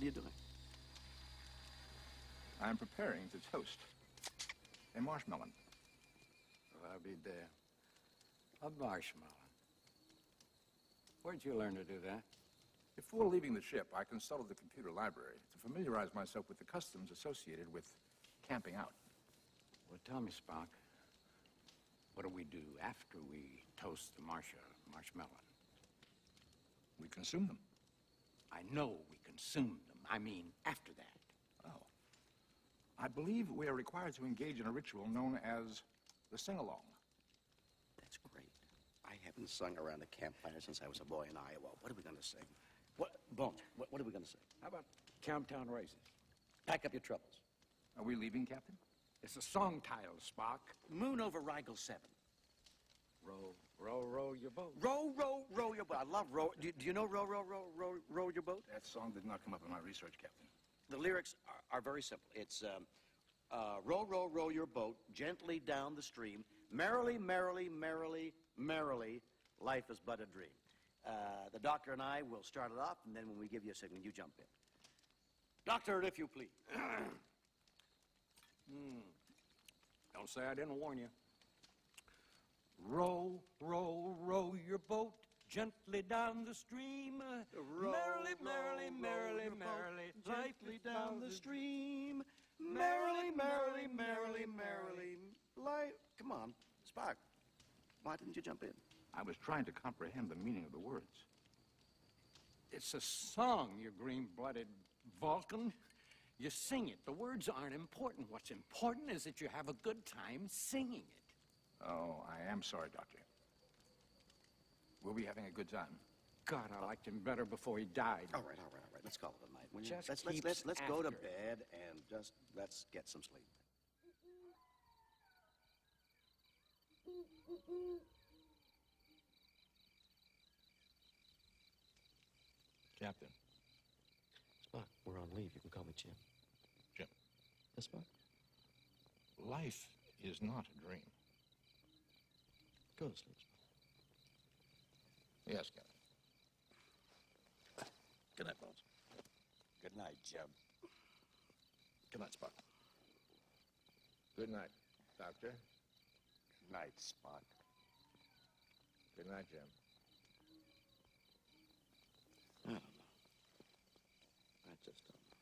What are you doing? I'm preparing to toast a marshmallow. Well, I'll be there. A marshmallow. Where'd you learn to do that? Before leaving the ship, I consulted the computer library to familiarize myself with the customs associated with camping out. Well, tell me, Spock, what do we do after we toast the marsh marshmallow? We consume them. I know we consume them. I mean, after that. Oh. I believe we are required to engage in a ritual known as the sing-along. That's great. I haven't sung around a campfire since I was a boy in Iowa. What are we going to sing? What, Bones, what, what are we going to sing? How about Camptown Races? Pack up your troubles. Are we leaving, Captain? It's a song title, Spock. Moon over Rigel 7. Row, row, row your boat. Row, row, row your boat. I love row. Do, do you know row, row, row, row, row your boat? That song did not come up in my research, Captain. The lyrics are, are very simple. It's um, uh, row, row, row your boat gently down the stream. Merrily, merrily, merrily, merrily, life is but a dream. Uh, the doctor and I will start it off, and then when we give you a signal, you jump in. Doctor, if you please. Hmm. Don't say I didn't warn you. Row, row, row your boat gently down the stream. Uh, row, merrily, row, merrily, row merrily, merrily, gently down the stream. Merrily, merrily, merrily, merrily, life. Come on, Spock. Why didn't you jump in? I was trying to comprehend the meaning of the words. It's a song, you green-blooded Vulcan. You sing it. The words aren't important. What's important is that you have a good time singing it. Oh, I am sorry, Doctor. We'll be having a good time. God, I liked him better before he died. All right, all right, all right. Let's call it a night. will you? Just let's let's keeps let's, let's go to bed and just let's get some sleep. Captain. Spock, we're on leave. You can call me Jim. Jim. Yes, Spock? Life is not a dream. Go to sleep, Spock. Yes, Captain. Good night, Bones. Good night, Jim. Good night, Spock. Good night, Doctor. Good night, Spock. Good night, Jim. I don't know. I just don't.